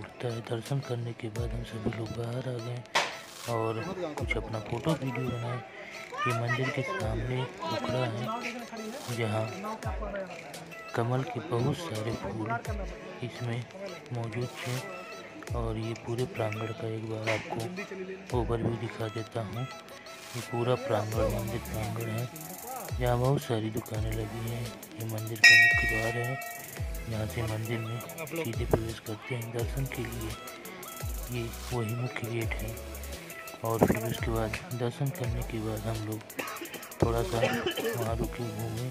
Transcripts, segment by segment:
जोड़ता है, दर्शन करने के बाद हम सभी लोग बाहर आ गए और कुछ अपना फ़ोटो वीडियो बनाए। ये मंदिर के सामने टुकड़ा है, जहाँ कमल के बहुत सारे फूल इसमें मौजूद थे। और ये पूरे प्रांगण का एक बार आपको ओवरव्यू दिखा देता हूँ। ये पूरा प्रांगण, मंदिर प्रांगण है। यहाँ बहुत सारी दुकानें लगी हैं। ये मंदिर का मुख्य द्वार है। यहाँ से मंदिर में सीधे प्रवेश करते हैं दर्शन के लिए। ये वही मुख्य गेट है। और फिर उसके बाद दर्शन करने के बाद हम लोग थोड़ा सा वहाँ रुके घूमे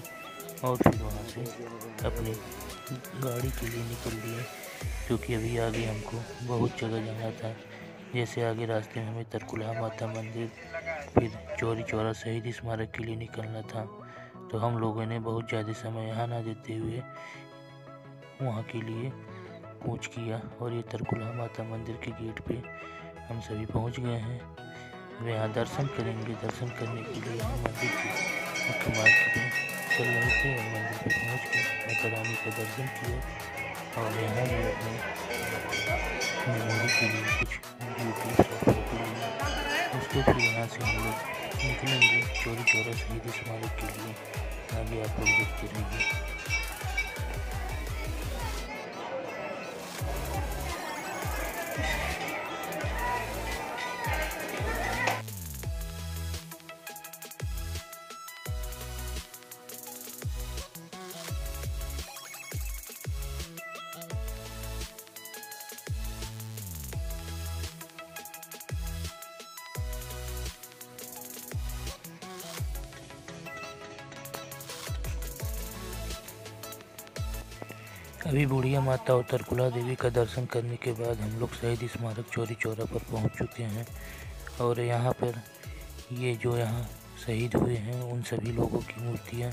और फिर वहाँ से अपनी गाड़ी के लिए निकल लिए क्योंकि अभी आगे हमको बहुत जगह जाना था। जैसे आगे रास्ते में हमें तरकुलहा माता मंदिर, फिर चौरी चौरा शहीद स्मारक के लिए निकलना था। तो हम लोगों ने बहुत ज़्यादा समय यहाँ ना देते हुए वहाँ के लिए कूच किया और ये तरकुलहा माता मंदिर के गेट पे हम सभी पहुँच गए हैं। अब यहाँ दर्शन करेंगे। दर्शन करने के लिए हम मंदिर के मुख्य मार्ग पे चल रहे थे और मंदिर पे पहुँच के माता रानी का दर्शन किया और यहाँ भी अपने मेमोरी के लिए कुछ उसके फिर यहाँ से हम लोग निकलेंगे। चोरी चौरा शहीद स्मारक के लिए। आगे आप लोग देखते रहिए। अभी बुढ़िया माता और तरकुला देवी का दर्शन करने के बाद हम लोग शहीद स्मारक चौरी चौरा पर पहुँच चुके हैं और यहाँ पर ये जो यहाँ शहीद हुए हैं, उन सभी लोगों की मूर्तियाँ,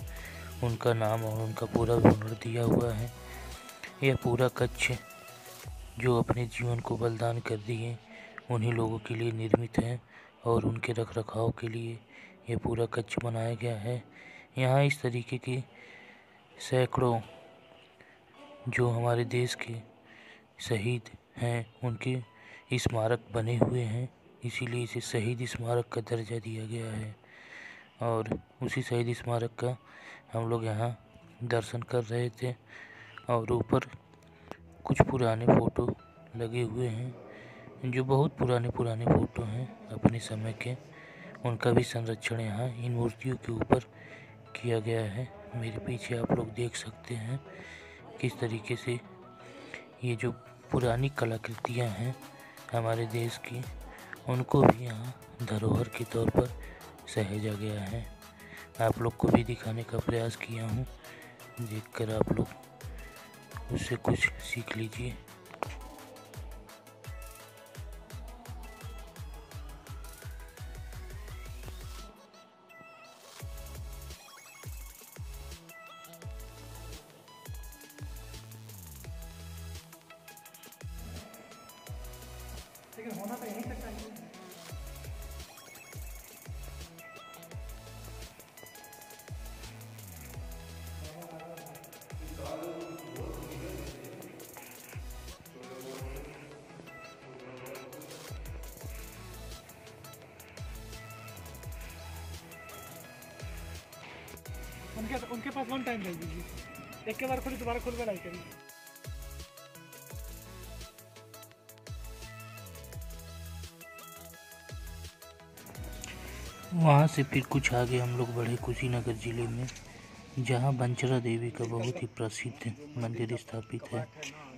उनका नाम और उनका पूरा विवरण दिया हुआ है। यह पूरा कच्छ जो अपने जीवन को बलिदान कर दिए, उन्हीं लोगों के लिए निर्मित है और उनके रख रखाव के लिए यह पूरा कच्छ बनाया गया है। यहाँ इस तरीके की सैकड़ों जो हमारे देश के शहीद हैं, उनके स्मारक बने हुए हैं। इसीलिए इसे शहीद स्मारक का दर्जा दिया गया है और उसी शहीद स्मारक का हम लोग यहाँ दर्शन कर रहे थे और ऊपर कुछ पुराने फ़ोटो लगे हुए हैं, जो बहुत पुराने पुराने फ़ोटो हैं अपने समय के। उनका भी संरक्षण यहाँ इन मूर्तियों के ऊपर किया गया है। मेरे पीछे आप लोग देख सकते हैं। किस तरीके से ये जो पुरानी कलाकृतियाँ हैं हमारे देश की, उनको भी यहाँ धरोहर के तौर पर सहेजा गया है। आप लोग को भी दिखाने का प्रयास किया हूँ। देखकर आप लोग उससे कुछ सीख लीजिए। लेकिन होना तो तक चाहिए। उनके उनके पास वन टाइम भेज दीजिए एक के बार खोली, दोबारा खोल कर लाई करिए। वहाँ से फिर कुछ आगे हम लोग बढ़े कुशीनगर ज़िले में, जहाँ बंचरा देवी का बहुत ही प्रसिद्ध मंदिर स्थापित है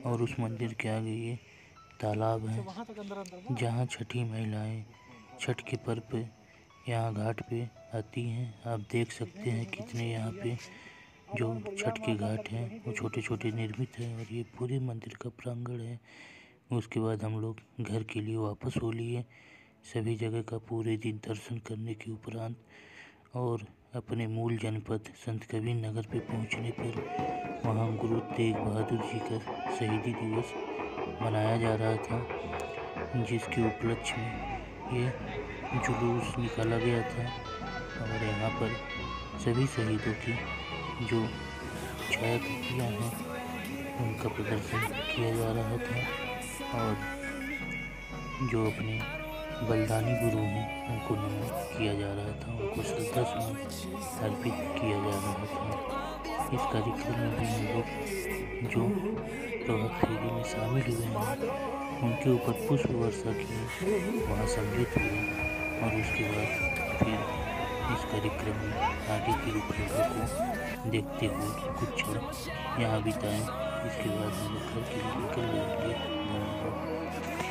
और उस मंदिर के आगे ये तालाब है, जहाँ छठी महिलाएँ छठ के पर्व पे यहाँ घाट पे आती हैं। आप देख सकते हैं कितने यहाँ पे जो छठ के घाट हैं, वो छोटे छोटे निर्मित हैं और ये पूरे मंदिर का प्रांगण है। उसके बाद हम लोग घर के लिए वापस हो लिए। सभी जगह का पूरे दिन दर्शन करने के उपरांत और अपने मूल जनपद संत कबीर नगर पे पहुँचने पर वहाँ गुरु तेग बहादुर जी का शहीदी दिवस मनाया जा रहा था, जिसके उपलक्ष्य में ये जुलूस निकाला गया था। और यहाँ पर सभी शहीदों की जो छायाकृतियाँ हैं, उनका प्रदर्शन किया जा रहा था और जो अपने बलिदानी गुरु हैं उनको नमन किया जा रहा था, उनको श्रद्धा सुमन अर्पित किया जा रहा था। इस कार्यक्रम में भी हम लोग जो प्रभात फेरी में शामिल हुए हैं, उनके ऊपर पुष्प वर्षा की वहाँ सम्मिलित हुए और उसके बाद फिर इस कार्यक्रम में आगे की रूपरेखा को देखते हुए कुछ क्षण यहाँ बिताएँ। इसके बाद हम लोग घर के लिए निकल जाएँगे। धन्यवाद।